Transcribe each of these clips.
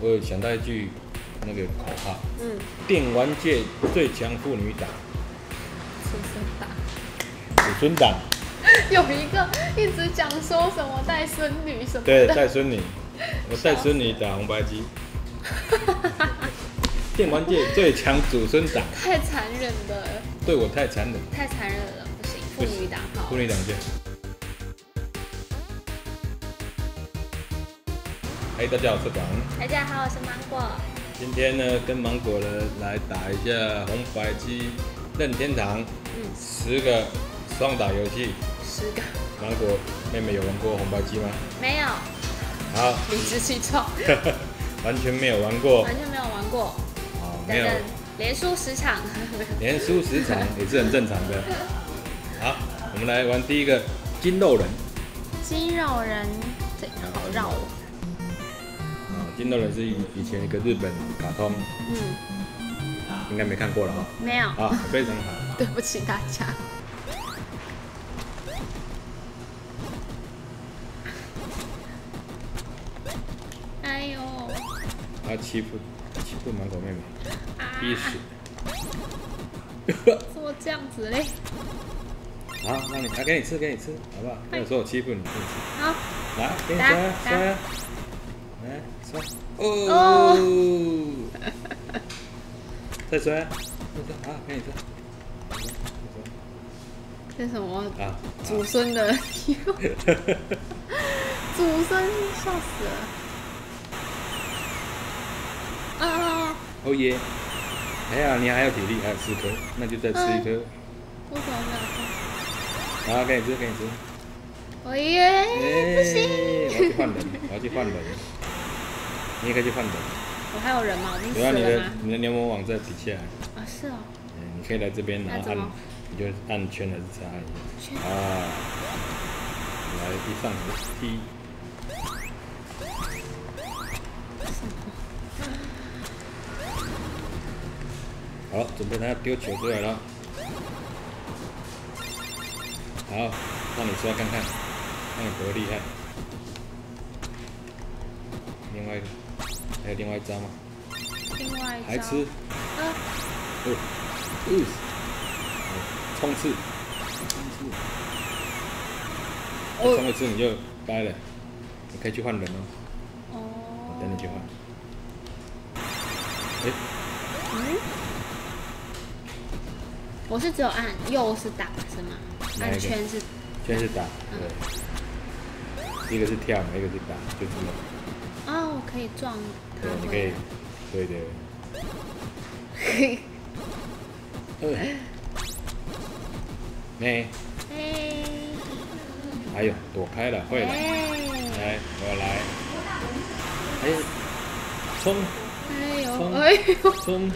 我有想到一句那个口号：嗯，电玩界最强妇女党，出生打。子孙党，有一个一直讲说什么带孙女什么对，的，带孙女，我带孙女打红白机。电玩界最强祖孙党，太残忍了，对我太残忍，太残忍了，不行，妇女党好妇。女党见。嗨，大家好，我是党。大家好，我是芒果。今天呢，跟芒果呢来打一下红白机任天堂嗯，十个双打游戏。十个芒果妹妹有玩过红白机吗？没有，好，理直气壮，完全没有玩过。完全没有玩过。哦，没有连输十场，连输十场 也是很正常的。好，我们来玩第一个筋肉人。肌肉人，这好绕哦。啊，金肉人是以以前一个日本卡通，嗯，应该没看过了哈。没有，啊，非常好。对不起大家。哎呦，他欺负欺负芒果妹妹，啊逼死。怎么这样子嘞？好，那你来给你吃，给你吃，好不好？没有说我欺负你，给你吃。好，来，给你打刷打刷，来刷。哦，再刷，再刷，好，给你吃。这是什么啊，祖孙的？祖孙笑死了。啊！哦耶！哎呀你还有体力，还有四颗，那就再吃一颗。为什么没好，给你吃，给你吃。有？我耶，不行！我要去换人，我要去换人。你也可以去换人。我还有人吗？我已经死只要你的？你的联盟网在底下，啊，是哦。嗯，你可以来这边，然后按你就按圈还是叉按一圈下。啊，来一上踢。好，准备他要丢球出来了。好，让你出来看看，看有多厉害。另外一个，还有另外一张吗？另外一张。还吃？啊，哦，嗯，冲刺，冲刺，哦冲一次你就掰了，你可以去换人哦，我哦。等你去换。哎、嗯。我是只有按右是打是吗？按圈是圈是打，对，一个是跳，一个是打，就这么，哦，我可以撞他对，你可以来。，对对，嘿。呃，没，嘿。还有躲开了，会了，哎来，我来，哎、冲。哎呦，冲。哎呦，冲。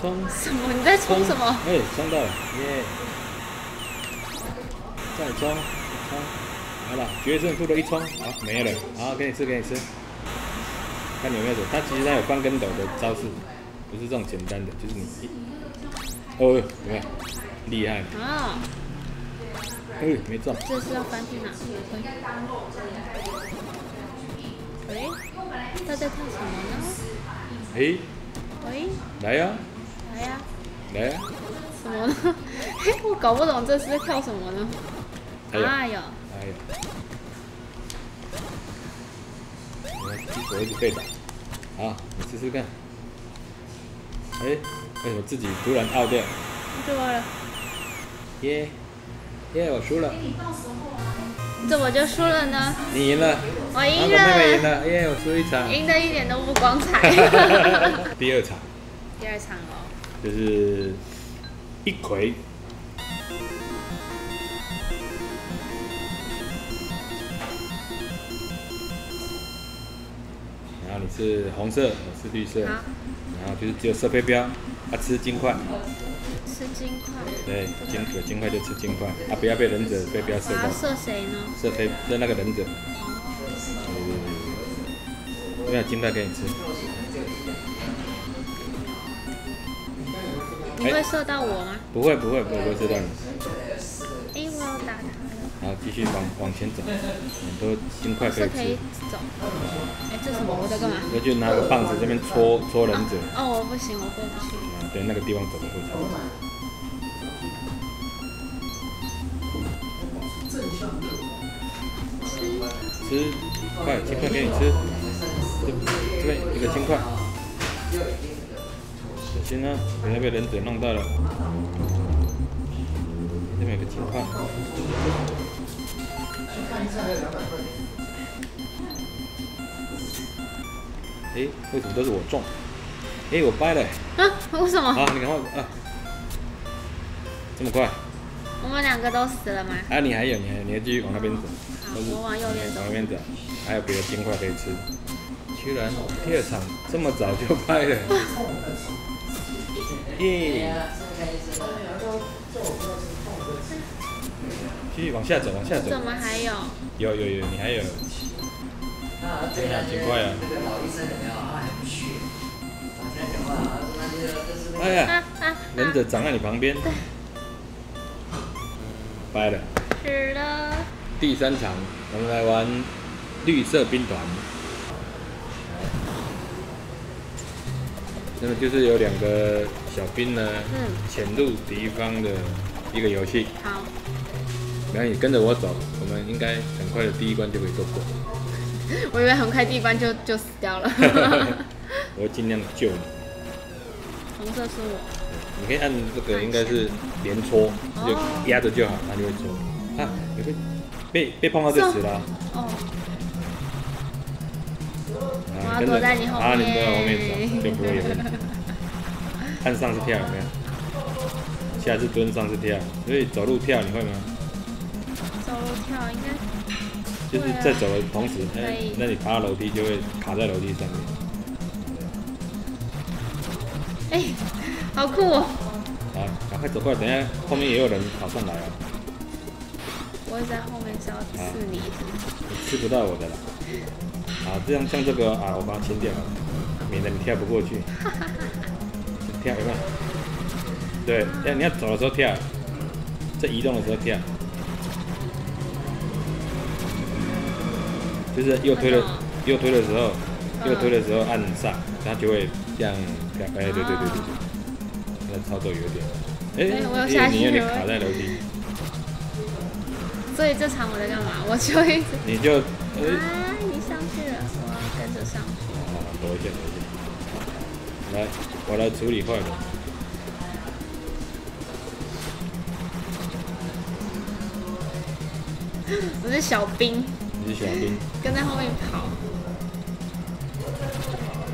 冲！什么？你在冲什么？哎，冲到了，耶！再冲，冲，好了，决胜负的一冲，好没了，好给你吃，给你吃，看你有没有走。他其实他有翻跟斗的招式，不是这种简单的，就是你，哦，有没有？厉害，啊，哎，没中，这是要翻去哪？喂，他在跳什么呢？哎，喂，来呀、来呀、来呀、什么呢？嘿，我搞不懂这是在跳什么呢？哎呦，哎呦，哎呀，你看我一直被打，好，你试试看。哎，为什么自己突然 out 掉？对了，耶耶，我输了，这我就输了呢，你赢了，我赢芒果妹妹赢了，了，耶，我输一场。赢的一点都不光彩。第二场。第二场哦，就是一葵，是红色，我是绿色，然后就是只有射飞镖，啊吃金块，吃金块，对，金有金块就吃金块，啊不要被忍者飞镖射到射谁呢？射飞射那个忍者，对对对对，没有金块给你吃，你会射到我吗？不会不会不会射到你。继续往往前走，很多金块可以吃。走。哎、这什么？我在干嘛？那就拿个棒子这边戳戳忍者，哦，我不行，我过不去。嗯对，那个地方走的会差不多。吃，快，金块给你吃。这这边一个金块，小心啊，不要被忍者弄到了。这边有个哎，为什么都是我中？哎，我掰了、啊？为什么？好，你赶快啊！这么快？我们两个都死了吗？啊，你还有，你还有你还继续往那边走，我往右边走往。那边走，还有别的金块可以吃。居然第二场这么早就拍了，耶！继续往下走，往下走怎。么还有？有有有，你还有，这边有金块啊！哎呀，啊啊！忍者长在你旁边，掰了。是的。第三场，我们来玩绿色兵团。那么就是有两个小兵呢，嗯潜入敌方的一个游戏。好，然后你跟着我走，我们应该很快的第一关就可以都过。我以为很快第一关就就死掉了。我会尽量救你。红色是我。你可以按这个，应该是连搓，就压着就好，它就会搓。啊，你会被被碰到就死了啊。哦，啊我要躲在你后面啊，你面躲在后面走就不会有问题。按上是跳有没有？下次蹲上是跳，所以走路跳你会吗？跳应该就是在走的同时，可哎以，那你爬到楼梯就会卡在楼梯上面。哎、好酷哦！好，赶快走过来，等一下后面也有人跑上来啊，我会在后面是要刺你，你吃不到我的了。啊，这样像这个啊，我把它清掉了，免得你跳不过去。跳有没有？对，要你要走的时候跳，在移动的时候跳，就是右推的右推的时候，右推的时候按上，它就会这样跳。哎，对对对对对，那操作有点，哎哎我有下去你有点了卡在楼梯，所以这场我在干嘛？我就一直你就哎，啊，你上去了，我要跟着上去。好，躲一下躲一下，来，我来处理坏了。我是小兵，跟在后面跑。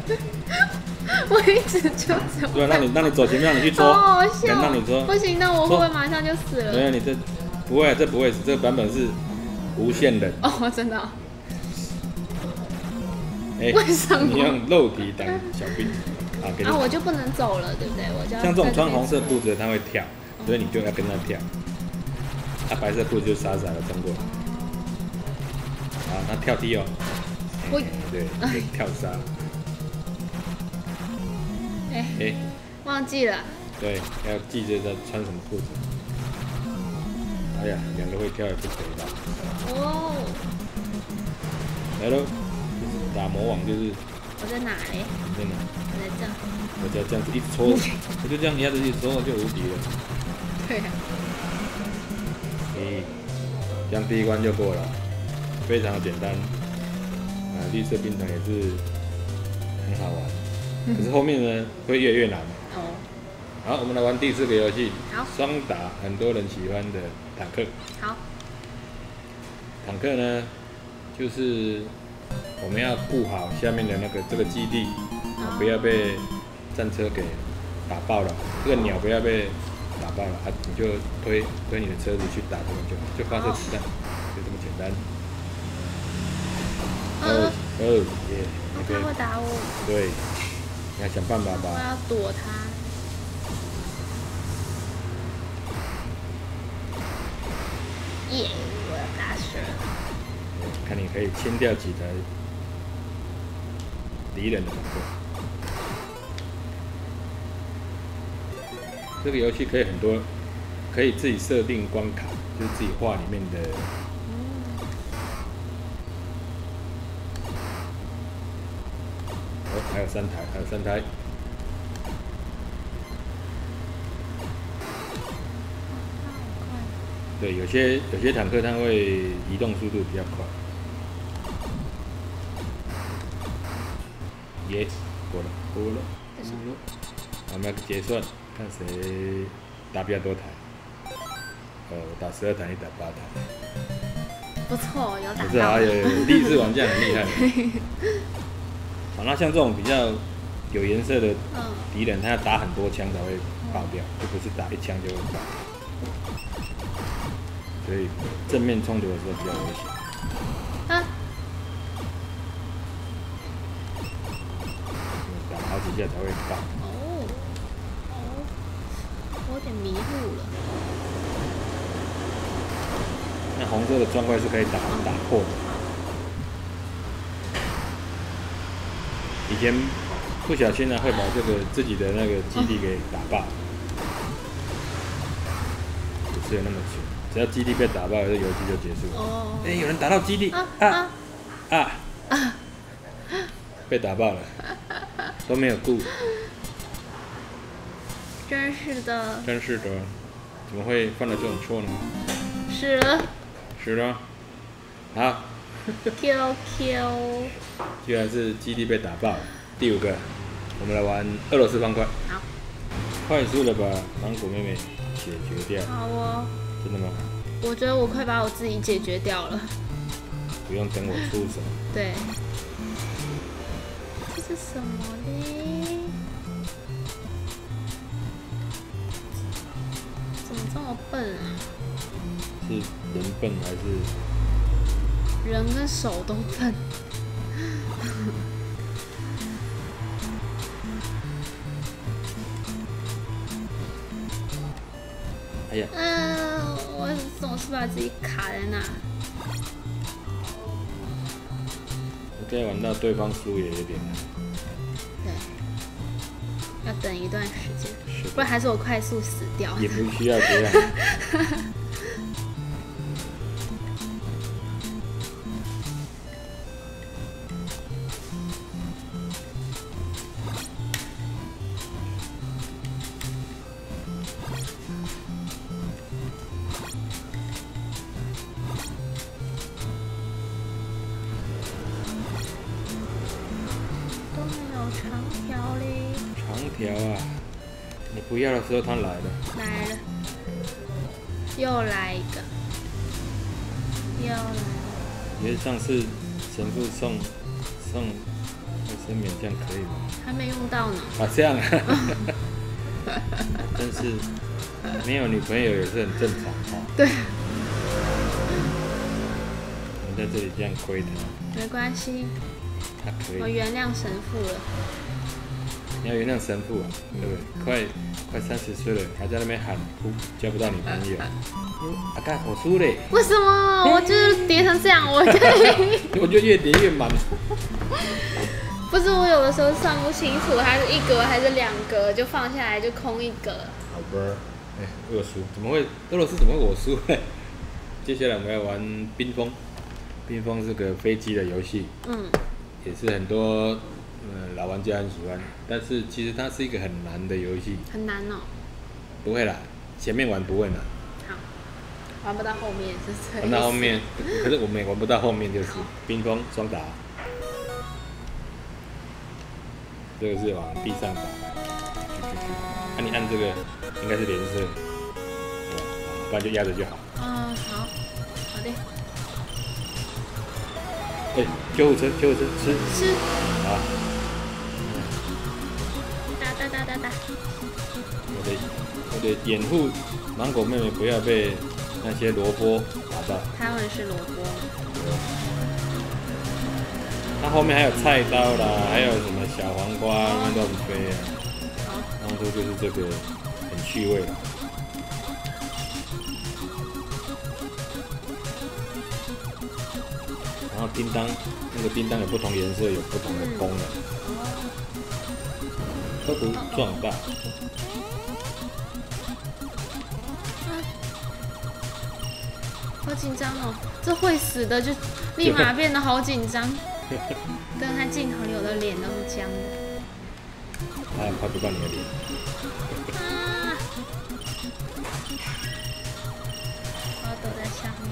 我一直就走。对啊，让你让你走前面，让你去好戳，好笑能让你戳不。行，那我会不会马上就死了？没有，你这不会，这不会死，这个版本是无限的。哦，真的哦、哎、为什么你用肉体挡小兵啊？给你、啊，我就不能走了，对不对？我就要像这种穿红色裤子的他会跳，所以你就要跟他跳。他、白色裤子就傻傻的冲过来。啊，他跳踢哦。我对，就跳杀。哎、哎、忘记了。对，要记着他穿什么裤子。哎呀，两个会跳也不可以吧？哦，来喽，就是打魔王就是我在哪嘞？在哪。我在这。我只要这样子一直戳，我就这样一下子一直戳，就无敌了。对啊。咦，这样第一关就过了，非常的简单。啊，绿色冰团也是很好玩，可是后面呢会越来越难。哦，好，我们来玩第四个游戏，好。双打，很多人喜欢的坦克。好，坦克呢，就是我们要顾好下面的那个这个基地，啊，不要被战车给打爆了，这个鸟不要被打爆了啊，你就推推你的车子去打他们就，就发射子弹，就这么简单。哦嗯，哦耶，他你可以会打我，对，你要想办法吧我要躲他。耶，我要打死了。看你可以清掉几台敌人的。这个游戏可以很多，可以自己设定关卡，就是自己画里面的还有三台，还有三台。对，有些有些坦克它会移动速度比较快。耶，过了，过了，过了。我们要结算，看谁打比较多台。呃，我打十二台，你打八台。不错，有打不是啊，有有有，第一次玩这样很厉害。好，那像这种比较有颜色的嗯，敌人，他要打很多枪才会爆掉，就不是打一枪就会爆。所以正面冲突的时候比较危险。啊，打好几下才会爆。哦，哦，我有点迷路了。那红色的砖块是可以打打破的。以前不小心呢、会把这个自己的那个基地给打爆，不是有那么久，只要基地被打爆，这游戏就结束了。哦。哎、，有人打到基地。啊啊啊，啊！被打爆了，都没有顾，真是的，真是的，怎么会犯了这种错呢？是了是的，好，Q Q，居然是基地被打爆了。第五个，我们来玩俄罗斯方块，好，快速的把芒果妹妹解决掉，好哦。真的吗？我觉得我快把我自己解决掉了。不用等我出手。对，这是什么呢？怎么这么笨啊？是人笨还是人跟手都笨。哎呀，嗯，我总是把自己卡在那。我再玩到对方输也有点难。对，要等一段时间，不然还是我快速死掉。也不需要这样。要的时候他来了。来了，又来一个，又来了。觉得上次神父送送卫生棉这样可以吗？还没用到呢。啊，这样啊，真是没有女朋友也是很正常哈、哦。对，我们在这里这样亏他，没关系，他可我。原谅神父了。你要原谅神父啊，对不对？快快三十岁了，还在那边喊哭，交不到女朋友。啊，干我输嘞，为什么？我就是叠成这样，我就。我就越叠越满。不是我有的时候算不清楚，还是一格还是两格，就放下来就空一格。好吧，哎，我输，怎么会俄罗斯怎么会我输嘞？接下来我们要玩冰封，冰封是个飞机的游戏，嗯，也是很多嗯老玩家很喜欢，但是其实它是一个很难的游戏，很难哦。不会啦，前面玩不会难，好，玩不到后面是这玩到后面，可是我们也玩不到后面就是冰封双打，这个是往地上打，啊你按这个应该是连射，对吧？不然就压着就好。嗯，好，好的，哎、救护车，救护车，吃。吃，啊！我得我得掩护芒果妹妹不要被那些萝卜打到。他们是萝卜。它后面还有菜刀啦，还有什么小黄瓜那乱飞啊。好，当初就是这个很趣味啦。然后叮当，那个叮当有不同颜色，有不同的功能，都不壮大。好紧张哦，这会死的就立马变得好紧张，跟他镜头里我的脸都是僵的。哎，快不到你的脸。啊！我要躲在下面。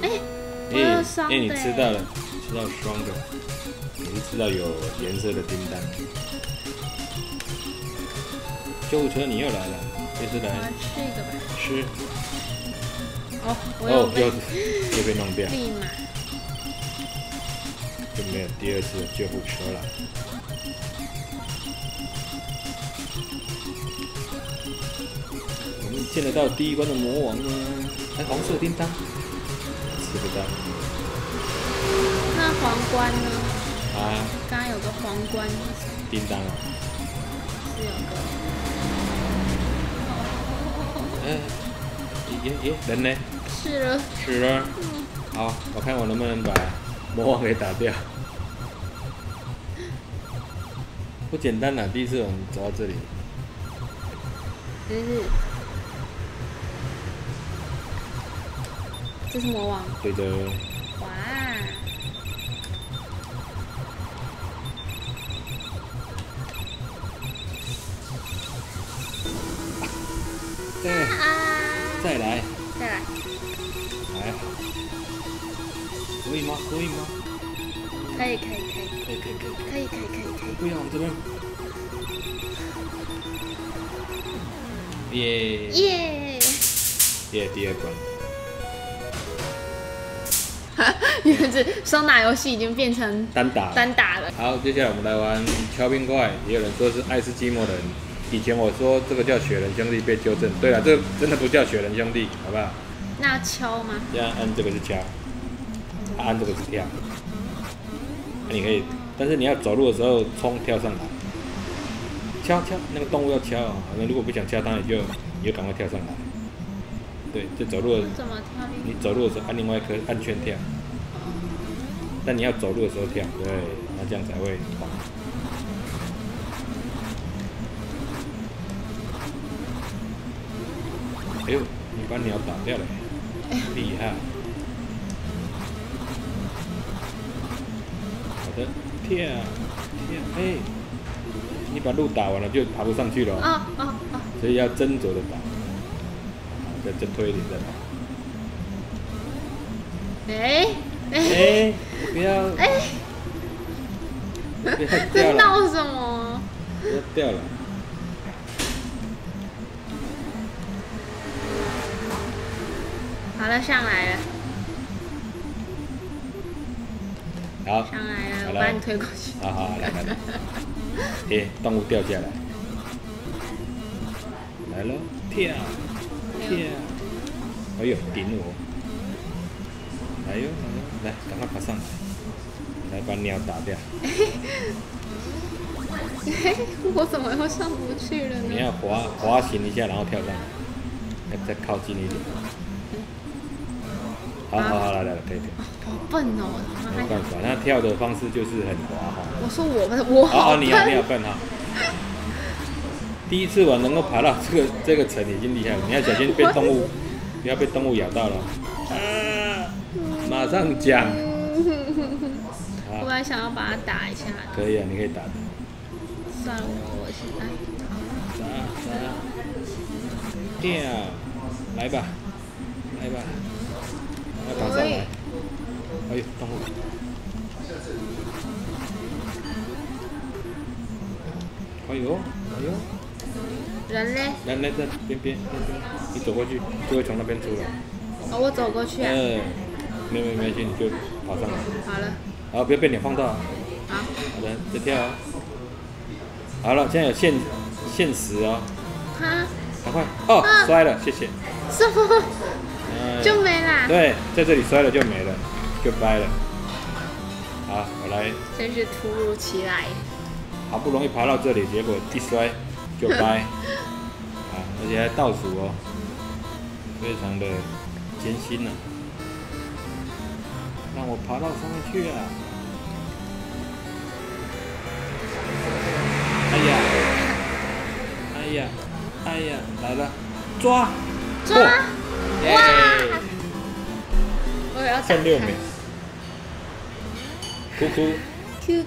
哎、我有哎你的吃到了，吃到双的，吃到有颜色的叮当。救护车，你又来了，这次来吃一个吧。吃。哦，我有哦，又被又被弄掉，立马。就没有第二次的救护车了。我们见得到第一关的魔王呢，还红色叮当，吃不到那皇冠呢？啊，刚刚有个皇冠，叮当啊，是有个。哎，耶耶，人呢？是了，是了，好，我看我能不能把魔王给打掉。不简单呐、第一次我们走到这里，就是。这是魔王，对的，可以可以可以可以可以可以，可以可以可以可以。不要，我们这边。耶耶！耶，第二关，原来是双打游戏已经变成单打。单打了。好，接下来我们来玩敲冰块，也有人说是爱斯基摩人。以前我说这个叫雪人兄弟，被纠正。对了，这个真的不叫雪人兄弟，好不好？那敲吗？这样按这个是敲，按这个是跳。那你可以，但是你要走路的时候冲跳上来，敲敲那个动物要敲啊。那如果不想敲它，你就你就赶快跳上来。对，就走路的怎么跳？你走路的时候按另外一颗按圈跳，但你要走路的时候跳，对，那这样才会滑。哎呦，你把鸟打掉了，厉害！的，跳跳，哎，你把路打完了就爬不上去了哦！所以要斟酌的打，好再再推一点再打。哎哎哎，不要，哎！不要掉了，闹什么？不要掉了。好了，上来了，好，上来了，把你推过去。好好来来来，哎，动物掉下来，来了，跳跳，哎呦，顶我，来哟来哟，来，赶快爬上来，来把鸟打掉。我怎么又上不去了呢？你要滑滑行一下，然后跳上来，再靠近一点。好好好，来来来，可以可以，好笨哦！没办法，那跳的方式就是很滑哈。我说我们我哦好哦，你要你要笨，哈。第一次玩能够爬到这个这个层已经厉害了，你要小心被动物，不要被动物咬到了。啊！马上讲。我本来想要把它打一下，可以啊，你可以打的。算了，我我现在打打，跳，来吧，来吧，要爬上来。哎呦，动物。哎呦，哎呦。人呢？人呢？在边边边边，你走过去就会从那边出来。哦，我走过去啊。嗯，没没没关系，你就爬上来，好了，好，不要被你放到。好，好的，再跳哦。好了，现在有限限时哦，哈，赶快哦，啊摔了，谢谢。什么嗯，就没啦？对，在这里摔了就没了，就掰了。好，我来，真是突如其来。好不容易爬到这里，结果一摔就掰，啊，而且还倒数哦，非常的艰辛呢、让我爬到上面去啊！哎呀，哎呀，哎呀，来了，抓，抓！我要六枚开。，哭哭，QQ，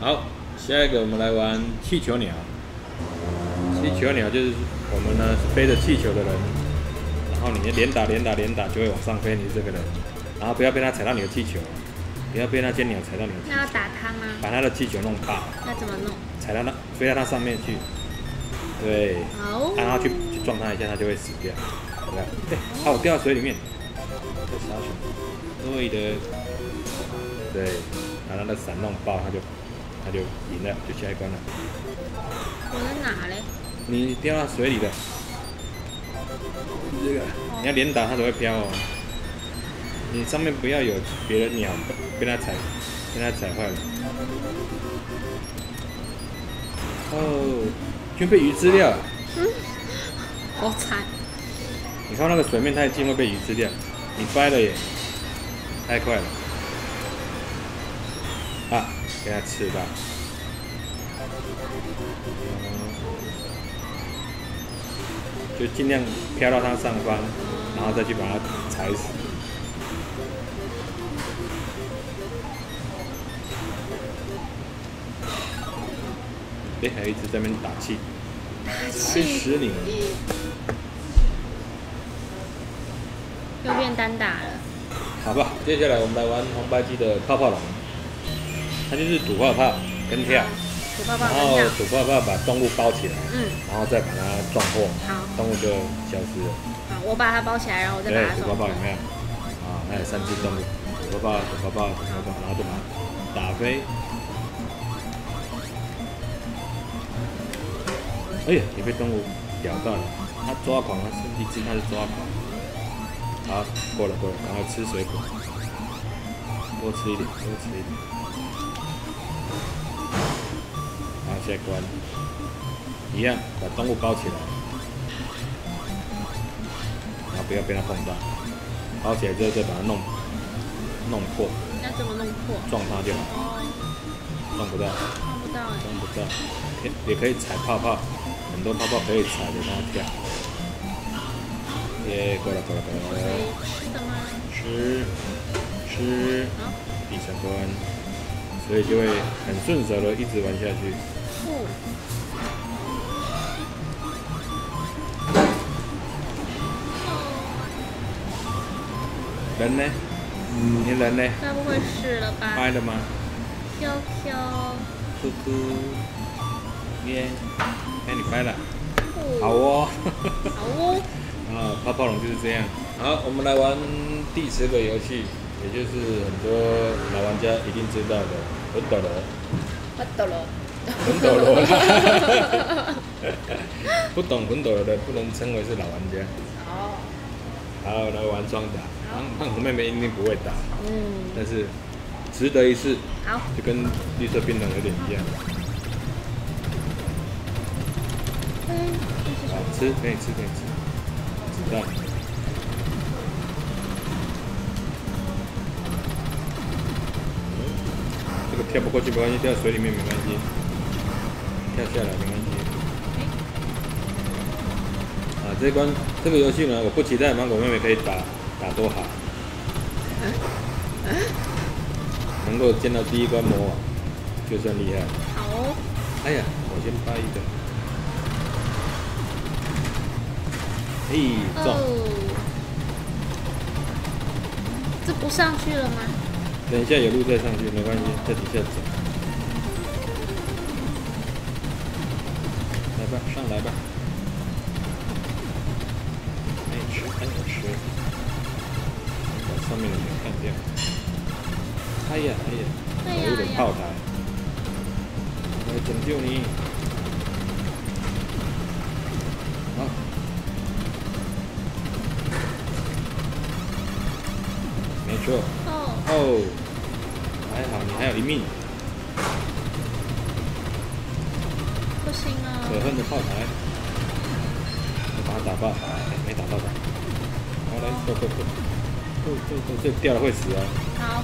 好，下一个我们来玩气球鸟。气球鸟就是我们呢是背着气球的人，然后你连打连打连打就会往上飞，你是这个人，然后不要被他踩到你的气球，不要被那些鸟踩到你的气球，那要打他吗？把他的气球弄爆，那怎么弄？踩到那飞到它上面去，对，好，然后去去撞他一下，他就会死掉。来，对，好，掉到水里面，在杀熊，对的，对，把它的伞弄爆，他就他就赢了，就下一关了。我在哪嘞？你掉到水里的，这个你要连打它才会飘哦。你上面不要有别的鸟被它踩，被它踩坏了。哦，就被鱼吃掉嗯。好惨，你看那个水面太近会被鱼吃掉，你掰了耶，太快了。啊，给它吃吧。就尽量飘到它上方，然后再去把它踩死。哎，还有一直在那边打气，气死你！又变单打了。好吧，接下来我们来玩红白机的泡泡龙，它就是赌泡泡跟跳，土泡泡然后。赌泡泡把动物包起来，嗯，然后再把它撞破，好，动物就消失了。好，我把它包起来，然后我再把对，它送赌泡泡有没有？啊，那有三只动物，赌泡泡、赌泡泡、赌泡泡，然后就把它打飞。哎呀，也被动物咬到了，它抓狂，它是一只，它是抓狂。好，过了过了，赶快吃水果，多吃一点，多吃一点。然后下一关，一样把动物包起来，然后不要被它碰到，包起来之后再把它弄弄破，要怎么弄破？撞它就好，哦，撞不到，撞不到哎。撞不到，也也可以踩泡泡，很多泡泡可以踩着它跳。耶，过了过了过了，吃的吗？吃吃，第三关，所以就会很顺手的一直玩下去。不，人呢？你人呢？该不会死了吧掰了吗？？QQ，嘟嘟，耶，哎，你掰了，不好哦。好哦，啊，泡泡龙就是这样。好，我们来玩第十个游戏，也就是很多老玩家一定知道的魂斗罗。魂斗罗。魂斗罗啦，不懂魂斗罗的不能称为是老玩家。好，好，来玩双打，胖胖虎妹妹一定不会打，嗯，但是值得一试，好，就跟绿色槟榔有点一样。嗯？吃可以吃可以吃，这个跳不过去没关系，掉水里面没关系，跳下来没关系。啊，这关这个游戏呢，我不期待芒果妹妹可以打打多好，能够见到第一关魔王就算厉害。好哦，哎呀，我先掰一个，嘿，中。哦，这不上去了吗？等一下有路再上去，没关系，在底下走。来吧，上来吧。爱吃爱吃，把上面的人干掉。哎呀哎呀，哎呀我有点炮台，我来拯救你。错。哦，哦，还好你还有一命，不行啊。可，恨的炮台，我把它打爆，哎没打到他，好来，go go go，go go go，这掉了会死啊，好，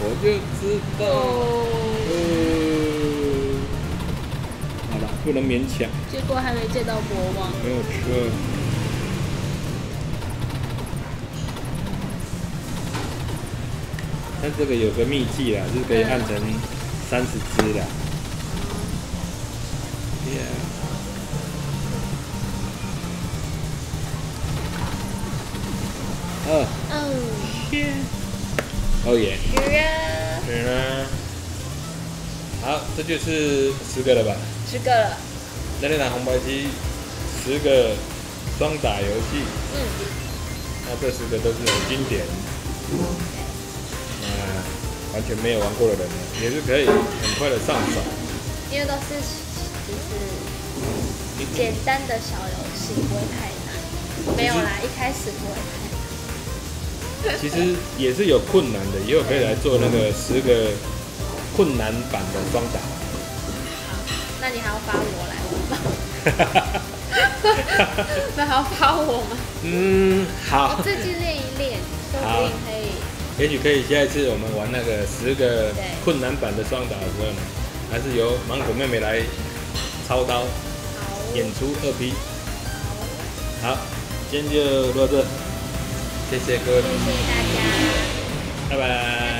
我就知道，哦，呃，好了，不能勉强，结果还没见到国王，没有车。但这个有个秘技啦，就是可以按成三十支的。Yeah。二，嗯，哦耶，是啊，是呢。好，这就是十个了吧？十个了。那那拿红白机，十个双打游戏，嗯，那这十个都是很经典。那完全没有玩过的人呢，也是可以很快的上手。因为都是就是简单的小游戏，不会太难。没有啦，一开始不会太难。其实也是有困难的，也有可以来做那个十个困难版的双打。好，那你还要发我来玩吗？那还要发我吗？嗯，好我。自己练一练，说不定可以。也许可以下一次我们玩那个十个困难版的双打的时候呢，还是由芒果妹妹来操刀，演出二 P。好，今天就到这，谢谢各位，谢谢大家。拜拜。